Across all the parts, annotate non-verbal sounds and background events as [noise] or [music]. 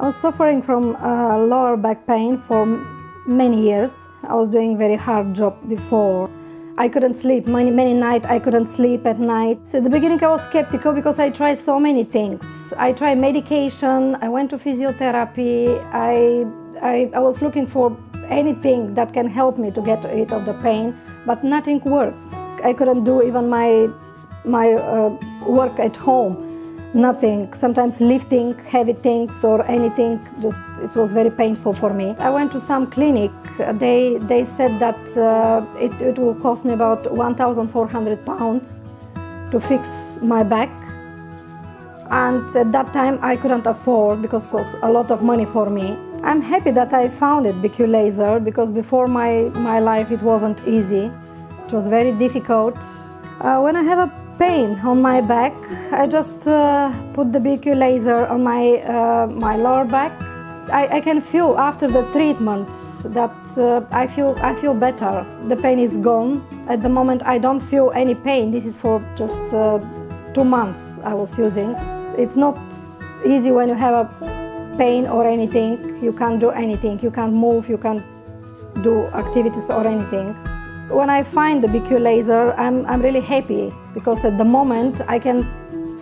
I was suffering from uh, lower back pain for many years. I was doing very hard job before. I couldn't sleep many many nights. I couldn't sleep at night. So at the beginning, I was skeptical because I tried so many things. I tried medication. I went to physiotherapy. I I, I was looking for anything that can help me to get rid of the pain, but nothing works. I couldn't do even my my uh, work at home nothing sometimes lifting heavy things or anything just it was very painful for me. I went to some clinic. They they said that uh, it, it will cost me about 1400 pounds to fix my back. And at that time i couldn't afford because it was a lot of money for me. I'm happy that i found it B-Cure laser because before my my life it wasn't easy. It was very difficult. Uh, when i have a pain on my back. I just uh, put the B-Cure laser on my, uh, my lower back. I, I, can feel after the treatment that uh, I, feel, I feel better. The pain is gone. At the moment I don't feel any pain. This is for just uh, two months I was using. It's not easy when you have a pain or anything. You can't do anything. You can't move, you can't do activities or anything. When I find the B-Cure laser, I'm, I'm really happy because at the moment I can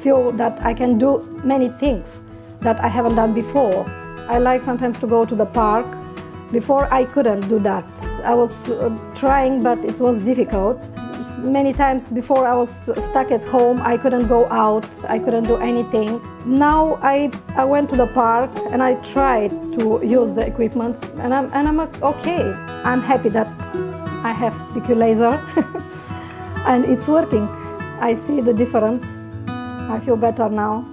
feel that I can do many things that I haven't done before. I like sometimes to go to the park. Before I couldn't do that. I was uh, trying, but it was difficult. Many times before I was stuck at home, I couldn't go out, I couldn't do anything. Now I, I went to the park and I tried to use the equipment and I'm, and I'm okay. I'm happy that I have B-Cure laser [laughs] and it's working. I see the difference. I feel better now.